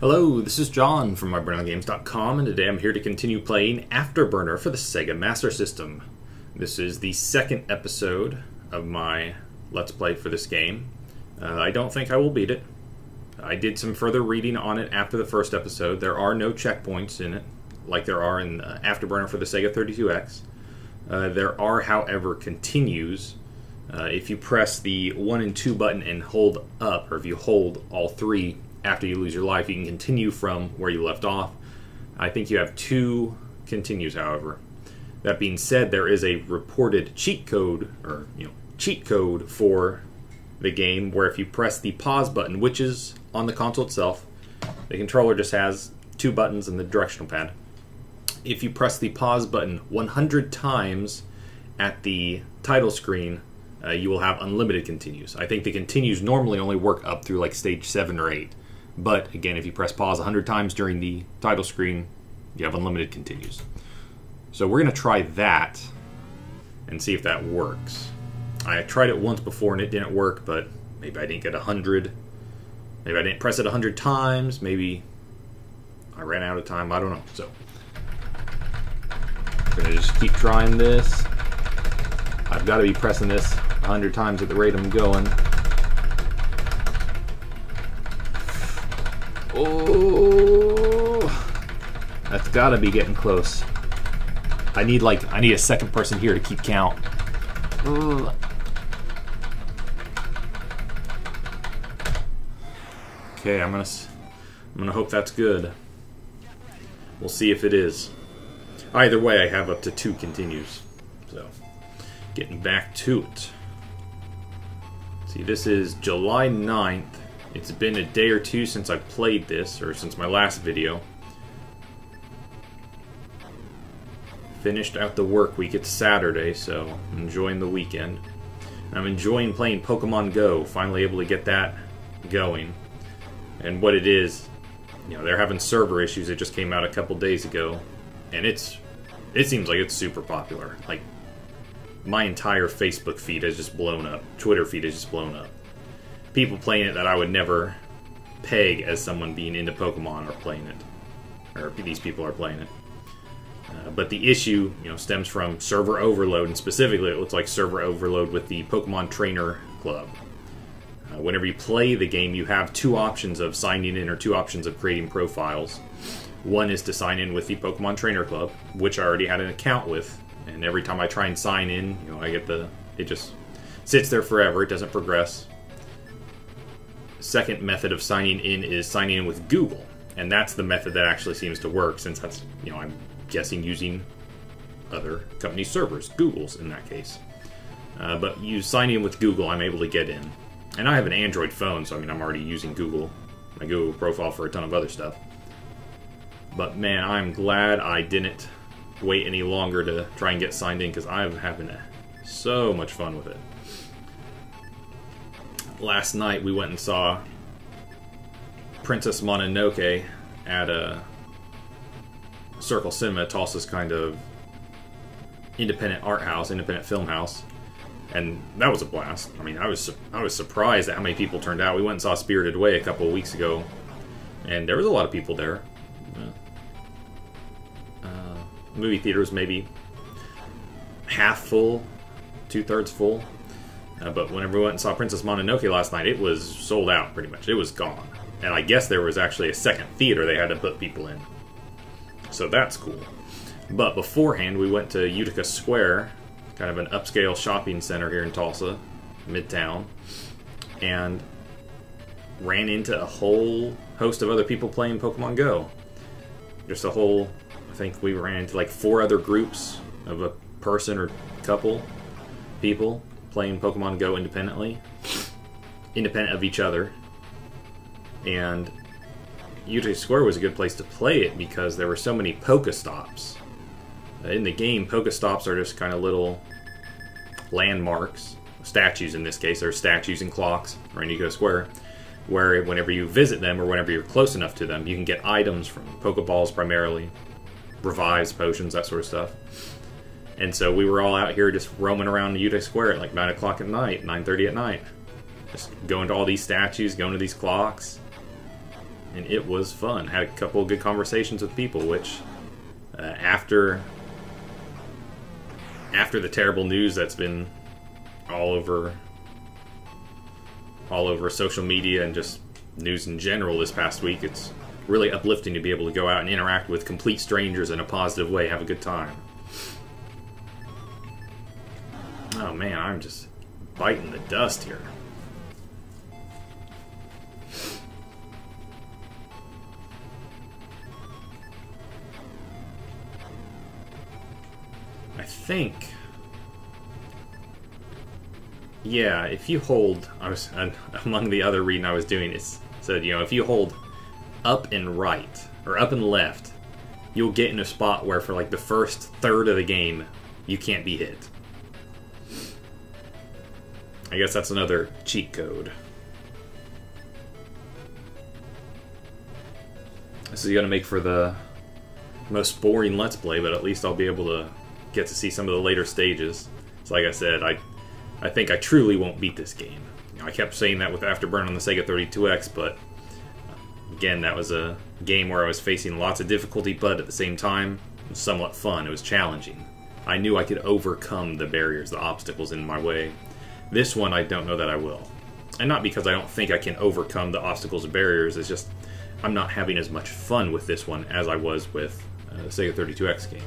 Hello, this is John from MyBrainOnGames.com, and today I'm here to continue playing Afterburner for the Sega Master System. This is the second episode of my Let's Play for this game. Uh, I don't think I will beat it. I did some further reading on it after the first episode. There are no checkpoints in it, like there are in uh, Afterburner for the Sega 32X. Uh, there are, however, continues. Uh, if you press the 1 and 2 button and hold up, or if you hold all three after you lose your life, you can continue from where you left off. I think you have two continues, however. That being said, there is a reported cheat code, or you know, cheat code for the game where if you press the pause button, which is on the console itself, the controller just has two buttons and the directional pad. If you press the pause button 100 times at the title screen, uh, you will have unlimited continues. I think the continues normally only work up through like stage 7 or 8. But again, if you press pause 100 times during the title screen, you have unlimited continues. So we're going to try that and see if that works. I tried it once before and it didn't work, but maybe I didn't get 100. Maybe I didn't press it 100 times. Maybe I ran out of time. I don't know. So I'm going to just keep trying this. I've got to be pressing this 100 times at the rate I'm going. Oh, that's got to be getting close. I need like I need a second person here to keep count. Ooh. Okay, I'm gonna I'm gonna hope that's good. We'll see if it is. Either way, I have up to two continues. So, getting back to it. See, this is July 9th. It's been a day or two since I played this, or since my last video. Finished out the work week. It's Saturday, so enjoying the weekend. I'm enjoying playing Pokemon Go. Finally able to get that going. And what it is, you know, they're having server issues. It just came out a couple days ago, and it's it seems like it's super popular. Like my entire Facebook feed has just blown up. Twitter feed has just blown up. People playing it that I would never peg as someone being into Pokemon or playing it, or these people are playing it. Uh, but the issue, you know, stems from server overload, and specifically, it looks like server overload with the Pokemon Trainer Club. Uh, whenever you play the game, you have two options of signing in or two options of creating profiles. One is to sign in with the Pokemon Trainer Club, which I already had an account with, and every time I try and sign in, you know, I get the it just sits there forever. It doesn't progress. Second method of signing in is signing in with Google, and that's the method that actually seems to work, since that's you know I'm guessing using other company servers, Google's in that case. Uh, but you sign in with Google, I'm able to get in. And I have an Android phone, so I mean, I'm already using Google, my Google profile for a ton of other stuff. But man, I'm glad I didn't wait any longer to try and get signed in because I'm having so much fun with it. Last night we went and saw Princess Mononoke at a Circle Cinema, Tulsa's kind of independent art house, independent film house, and that was a blast. I mean, I was I was surprised at how many people turned out. We went and saw Spirited Away a couple of weeks ago, and there was a lot of people there. Uh, movie theaters maybe half full, two thirds full. Uh, but whenever we went and saw Princess Mononoke last night, it was sold out pretty much. It was gone, and I guess there was actually a second theater they had to put people in. So that's cool. But beforehand, we went to Utica Square, kind of an upscale shopping center here in Tulsa, Midtown, and ran into a whole host of other people playing Pokemon Go. Just a whole, I think we ran into like four other groups of a person or couple people playing Pokemon Go independently, independent of each other. And Utica Square was a good place to play it because there were so many Pokestops. In the game, Pokestops are just kind of little landmarks, statues in this case. Are statues and clocks around Utica Square, where whenever you visit them or whenever you're close enough to them, you can get items from Pokeballs primarily, revives, potions, that sort of stuff. And so we were all out here just roaming around Utica Square at like 9 o'clock at night, 9.30 at night. Just going to all these statues, going to these clocks, and it was fun. Had a couple of good conversations with people, which uh, after after the terrible news that's been all over all over social media and just news in general this past week, it's really uplifting to be able to go out and interact with complete strangers in a positive way, have a good time. Oh man, I'm just biting the dust here. I think yeah, if you hold, I was among the other reading I was doing, it said you know if you hold up and right or up and left, you'll get in a spot where for like the first third of the game you can't be hit. I guess that's another cheat code. This is gonna make for the most boring Let's Play, but at least I'll be able to get to see some of the later stages. So like I said, I I think I truly won't beat this game. You know, I kept saying that with Afterburn on the Sega 32X, but uh, again, that was a game where I was facing lots of difficulty, but at the same time, it was somewhat fun. It was challenging. I knew I could overcome the barriers, the obstacles in my way. This one, I don't know that I will. And not because I don't think I can overcome the obstacles and barriers, it's just I'm not having as much fun with this one as I was with uh, the Sega 32X game.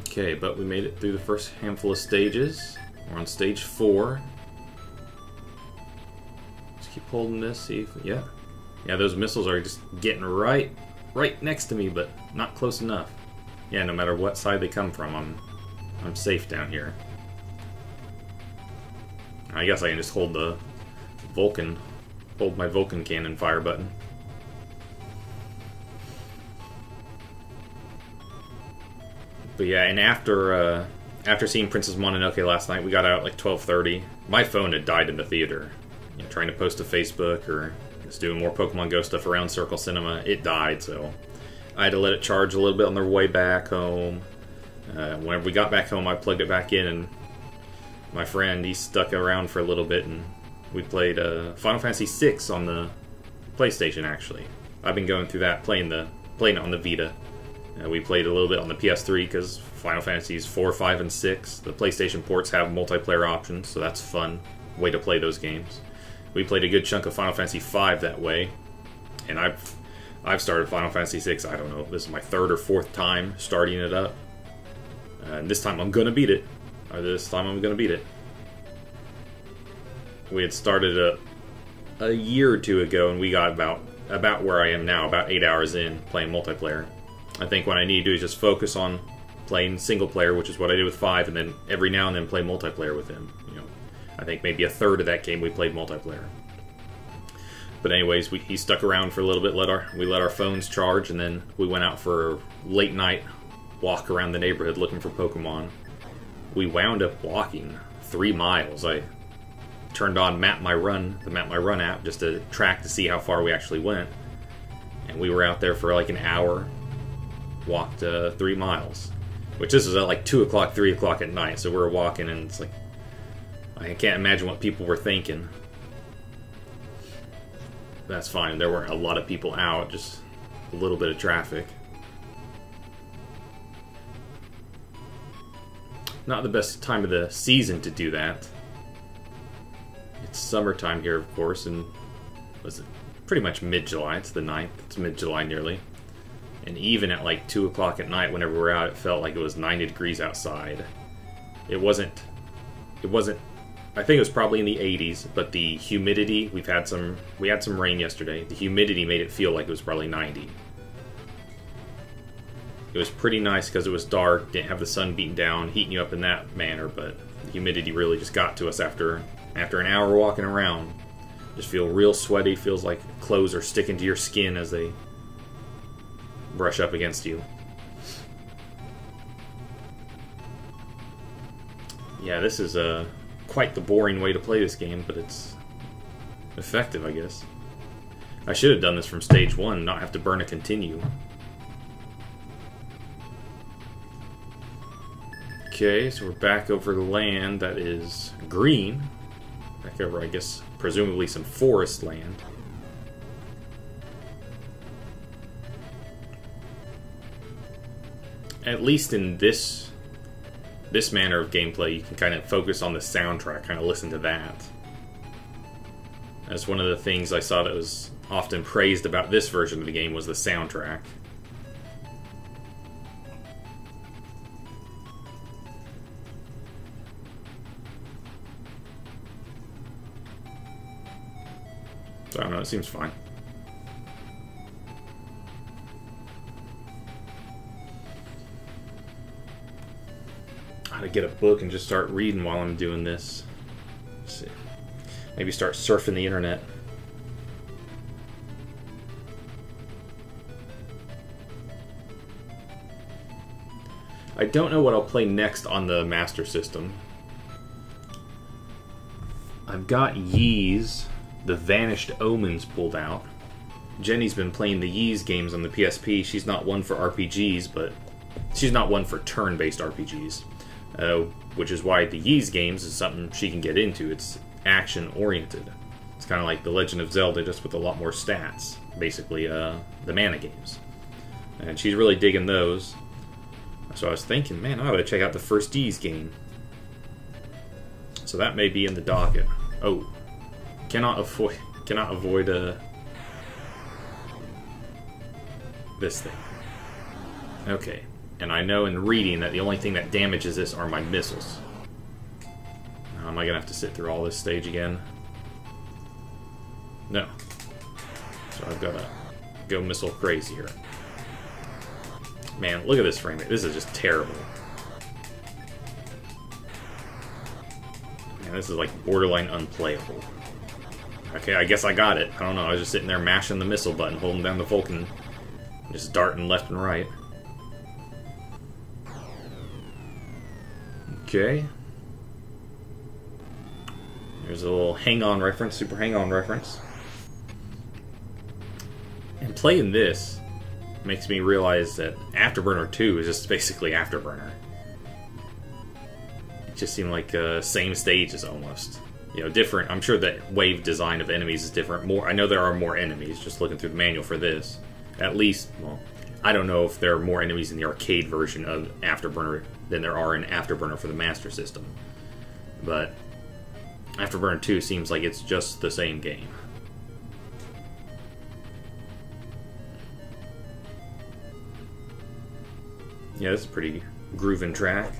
Okay, but we made it through the first handful of stages. We're on stage four. Just keep holding this, see if, yeah. Yeah, those missiles are just getting right, right next to me, but not close enough. Yeah, no matter what side they come from, I'm, I'm safe down here. I guess I can just hold the Vulcan, hold my Vulcan cannon fire button. But yeah, and after uh, after seeing Princess Mononoke last night, we got out like 12:30. My phone had died in the theater. You know, trying to post to Facebook or just doing more Pokemon Go stuff around Circle Cinema, it died. So I had to let it charge a little bit on the way back home. Uh, whenever we got back home, I plugged it back in, and my friend he stuck around for a little bit, and we played uh, Final Fantasy VI on the PlayStation. Actually, I've been going through that, playing the playing it on the Vita. Uh, we played a little bit on the PS3 because Final Fantasies 4, 5, and 6. The PlayStation ports have multiplayer options, so that's fun way to play those games. We played a good chunk of Final Fantasy 5 that way, and I've I've started Final Fantasy 6. I don't know. This is my third or fourth time starting it up, and this time I'm gonna beat it. Or this time I'm gonna beat it. We had started a a year or two ago, and we got about about where I am now, about eight hours in playing multiplayer. I think what I need to do is just focus on playing single player, which is what I did with five, and then every now and then play multiplayer with him. You know, I think maybe a third of that game we played multiplayer. But anyways, we, he stuck around for a little bit. Let our we let our phones charge, and then we went out for a late night walk around the neighborhood looking for Pokemon. We wound up walking three miles. I turned on Map My Run, the Map My Run app, just to track to see how far we actually went. And we were out there for like an hour, walked uh, three miles, which this was at like two o'clock, three o'clock at night. So we were walking, and it's like I can't imagine what people were thinking. That's fine. There weren't a lot of people out, just a little bit of traffic. Not the best time of the season to do that. It's summertime here, of course, and was it pretty much mid-July. It's the 9th. It's mid-July nearly. And even at like 2 o'clock at night, whenever we're out, it felt like it was 90 degrees outside. It wasn't... It wasn't... I think it was probably in the 80s, but the humidity, we've had some... We had some rain yesterday. The humidity made it feel like it was probably 90. It was pretty nice because it was dark, didn't have the sun beating down, heating you up in that manner, but the humidity really just got to us after after an hour walking around. Just feel real sweaty, feels like clothes are sticking to your skin as they brush up against you. Yeah, this is a uh, quite the boring way to play this game, but it's effective, I guess. I should have done this from stage one, not have to burn a continue. Okay, so we're back over the land that is green. Back over, I guess, presumably some forest land. At least in this this manner of gameplay, you can kind of focus on the soundtrack, kind of listen to that. That's one of the things I saw that was often praised about this version of the game was the soundtrack. So I don't know, it seems fine. Gotta get a book and just start reading while I'm doing this. Let's see. Maybe start surfing the internet. I don't know what I'll play next on the Master System. I've got Ys the Vanished Omens pulled out. Jenny's been playing the Ys games on the PSP. She's not one for RPGs, but she's not one for turn-based RPGs, uh, which is why the Ys games is something she can get into. It's action-oriented. It's kind of like The Legend of Zelda, just with a lot more stats. Basically, uh, the mana games, and she's really digging those. So I was thinking, man, I ought to check out the first Ys game. So that may be in the docket. Oh, cannot avoid cannot avoid uh, this thing. Okay, and I know in reading that the only thing that damages this are my missiles. Now, am I gonna have to sit through all this stage again? No. So I've gotta go missile crazy here. Man, look at this frame rate. This is just terrible. Man, this is like borderline unplayable. Okay, I guess I got it. I don't know, I was just sitting there mashing the missile button, holding down the Vulcan. Just darting left and right. Okay. There's a little hang-on reference, super hang-on reference. And playing this makes me realize that Afterburner 2 is just basically Afterburner. It just seemed like uh, same stages almost you know, different. I'm sure that wave design of enemies is different. More, I know there are more enemies. Just looking through the manual for this, at least. Well, I don't know if there are more enemies in the arcade version of Afterburner than there are in Afterburner for the Master System. But Afterburner 2 seems like it's just the same game. Yeah, this is a pretty grooving track.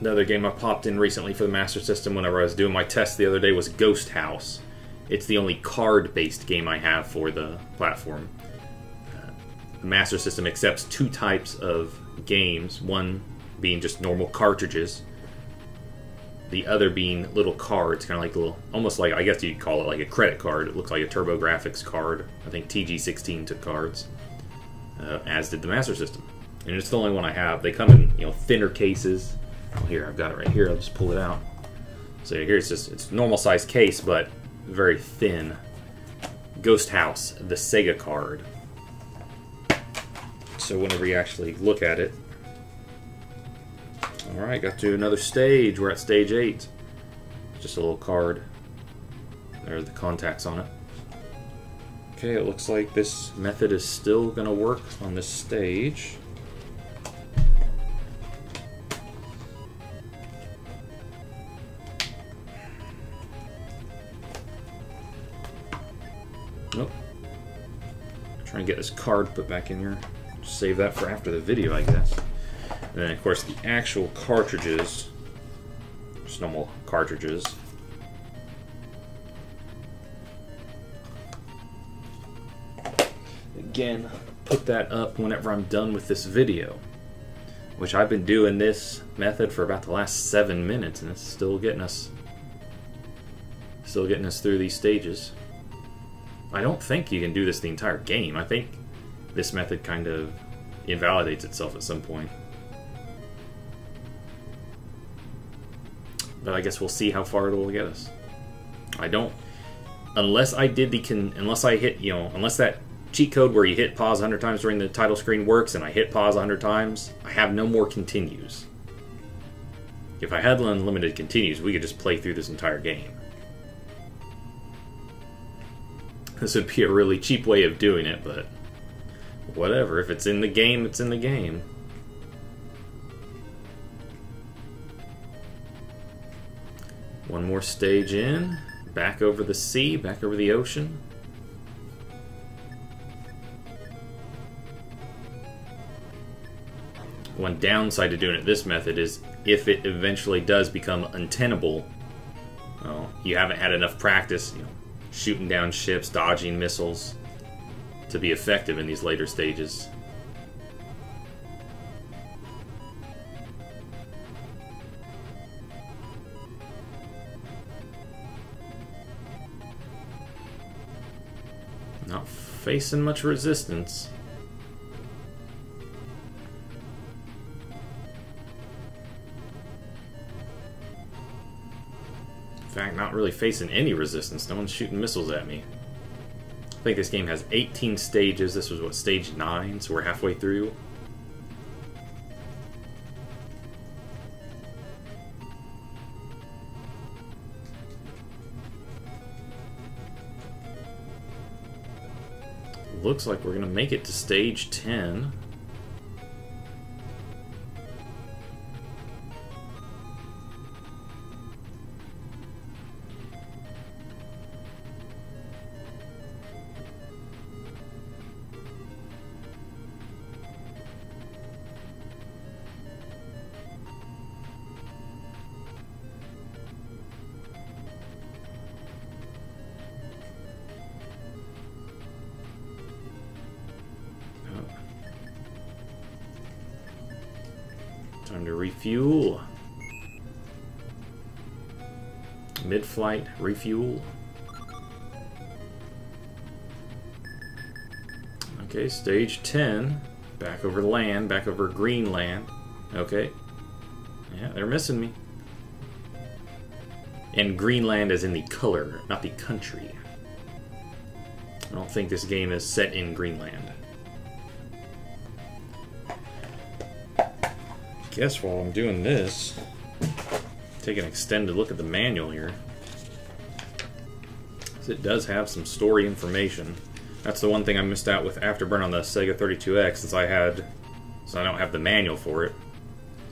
Another game I popped in recently for the Master System whenever I was doing my test the other day was Ghost House. It's the only card-based game I have for the platform. Uh, the Master System accepts two types of games, one being just normal cartridges, the other being little cards, kind of like little, almost like, I guess you'd call it like a credit card. It looks like a TurboGrafx card. I think TG16 took cards, uh, as did the Master System. And it's the only one I have. They come in, you know, thinner cases, Oh, here, I've got it right here. I'll just pull it out. So here's just it's normal size case, but very thin. Ghost House, the Sega card. So whenever you actually look at it, all right, got to another stage. We're at stage eight. Just a little card. There are the contacts on it. Okay, it looks like this method is still going to work on this stage. To get this card put back in here. Save that for after the video, I guess. And then, of course, the actual cartridges. Just normal cartridges. Again, put that up whenever I'm done with this video. Which I've been doing this method for about the last seven minutes, and it's still getting us still getting us through these stages. I don't think you can do this the entire game. I think this method kind of invalidates itself at some point. But I guess we'll see how far it will get us. I don't... Unless I did the... Con, unless I hit, you know, unless that cheat code where you hit pause 100 times during the title screen works and I hit pause 100 times, I have no more continues. If I had unlimited continues, we could just play through this entire game. This would be a really cheap way of doing it, but whatever. If it's in the game, it's in the game. One more stage in, back over the sea, back over the ocean. One downside to doing it this method is if it eventually does become untenable, well, you haven't had enough practice you know, shooting down ships, dodging missiles to be effective in these later stages. Not facing much resistance. Really facing any resistance. No one's shooting missiles at me. I think this game has 18 stages. This was, what, stage 9? So we're halfway through. Looks like we're going to make it to stage 10. Time to refuel. Mid-flight refuel. Okay, stage 10. Back over land, back over Greenland. Okay. Yeah, they're missing me. And Greenland is in the color, not the country. I don't think this game is set in Greenland. Guess while I'm doing this, take an extended look at the manual here. It does have some story information. That's the one thing I missed out with Afterburn on the Sega 32X since I had, so I don't have the manual for it.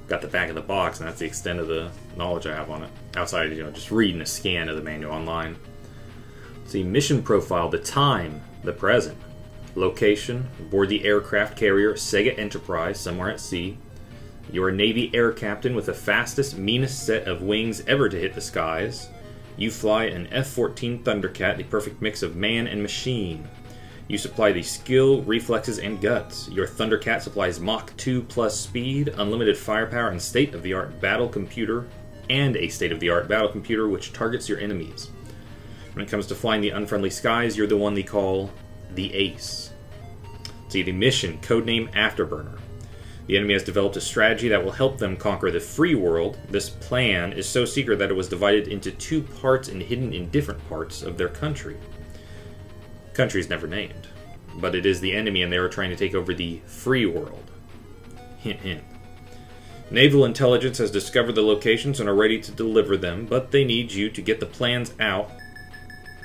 Got the back of the box, and that's the extent of the knowledge I have on it. Outside, you know, just reading a scan of the manual online. See, mission profile, the time, the present. Location, aboard the aircraft carrier Sega Enterprise, somewhere at sea. You're a Navy air captain with the fastest, meanest set of wings ever to hit the skies. You fly an F 14 Thundercat, the perfect mix of man and machine. You supply the skill, reflexes, and guts. Your Thundercat supplies Mach 2 plus speed, unlimited firepower, and state of the art battle computer, and a state of the art battle computer which targets your enemies. When it comes to flying the unfriendly skies, you're the one they call the Ace. See the mission, codename Afterburner. The enemy has developed a strategy that will help them conquer the free world. This plan is so secret that it was divided into two parts and hidden in different parts of their country. Country is never named, but it is the enemy and they are trying to take over the free world. Hint, hint. Naval intelligence has discovered the locations and are ready to deliver them, but they need you to get the plans out.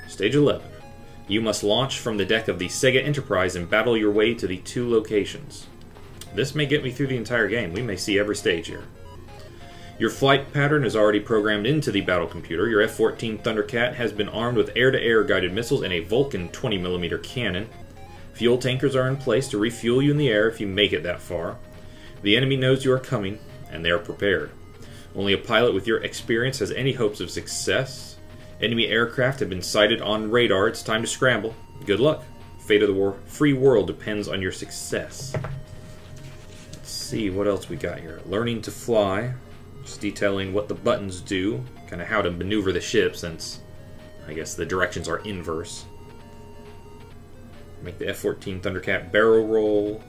Stage 11. You must launch from the deck of the Sega Enterprise and battle your way to the two locations. This may get me through the entire game. We may see every stage here. Your flight pattern is already programmed into the battle computer. Your F-14 Thundercat has been armed with air-to-air -air guided missiles and a Vulcan 20mm cannon. Fuel tankers are in place to refuel you in the air if you make it that far. The enemy knows you are coming, and they are prepared. Only a pilot with your experience has any hopes of success. Enemy aircraft have been sighted on radar. It's time to scramble. Good luck. Fate of the war free world depends on your success see what else we got here. Learning to fly, just detailing what the buttons do, kind of how to maneuver the ship since I guess the directions are inverse. Make the F-14 Thundercat barrel roll.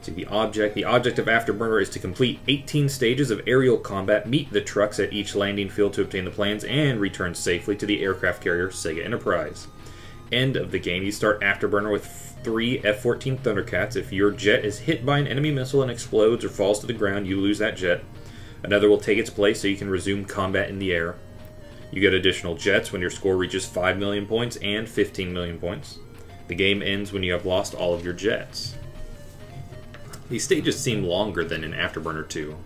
See the object. The object of Afterburner is to complete 18 stages of aerial combat, meet the trucks at each landing field to obtain the plans, and return safely to the aircraft carrier Sega Enterprise. End of the game, you start Afterburner with three F 14 Thundercats. If your jet is hit by an enemy missile and explodes or falls to the ground, you lose that jet. Another will take its place so you can resume combat in the air. You get additional jets when your score reaches 5 million points and 15 million points. The game ends when you have lost all of your jets. These stages seem longer than in Afterburner 2.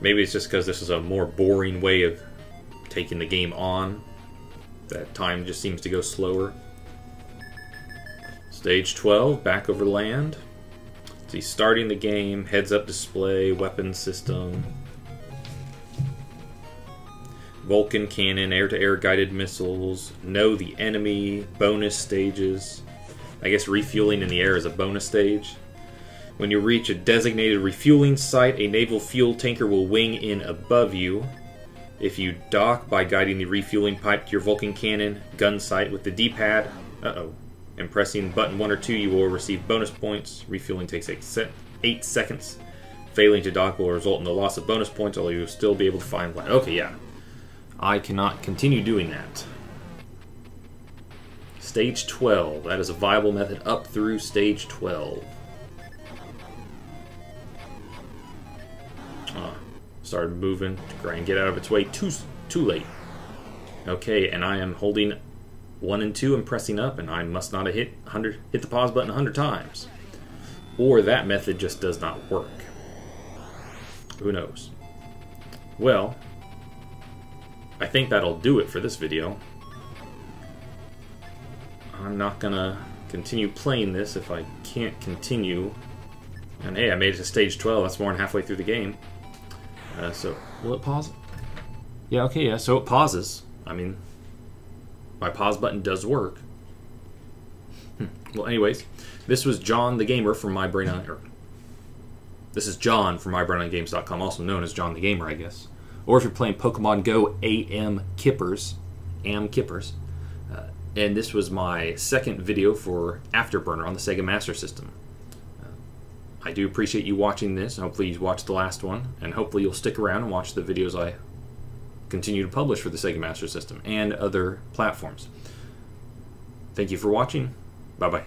Maybe it's just because this is a more boring way of taking the game on. That time just seems to go slower. Stage 12, back over land. See, starting the game, heads up display, weapon system, Vulcan cannon, air to air guided missiles, know the enemy, bonus stages. I guess refueling in the air is a bonus stage. When you reach a designated refueling site, a naval fuel tanker will wing in above you. If you dock by guiding the refueling pipe to your Vulcan cannon gun sight with the D pad, uh oh, and pressing button 1 or 2, you will receive bonus points. Refueling takes 8, se eight seconds. Failing to dock will result in the loss of bonus points, although you'll still be able to find land. Okay, yeah. I cannot continue doing that. Stage 12. That is a viable method up through stage 12. Started moving to try and get out of its way. Too, too late. Okay, and I am holding 1 and 2 and pressing up, and I must not have hit, 100, hit the pause button a 100 times. Or that method just does not work. Who knows? Well, I think that'll do it for this video. I'm not gonna continue playing this if I can't continue. And hey, I made it to stage 12. That's more than halfway through the game. Uh, so, will it pause? Yeah, okay, yeah, so it pauses. I mean, my pause button does work. Hmm. Well, anyways, this was John the Gamer from My Brain on... this is John from MyBrainOnGames.com, also known as John the Gamer, I guess or if you're playing Pokemon Go AM Kippers, AM Kippers. Uh, and this was my second video for Afterburner on the Sega Master System. I do appreciate you watching this. Hopefully you watched the last one, and hopefully you'll stick around and watch the videos I continue to publish for the Sega Master System and other platforms. Thank you for watching. Bye-bye.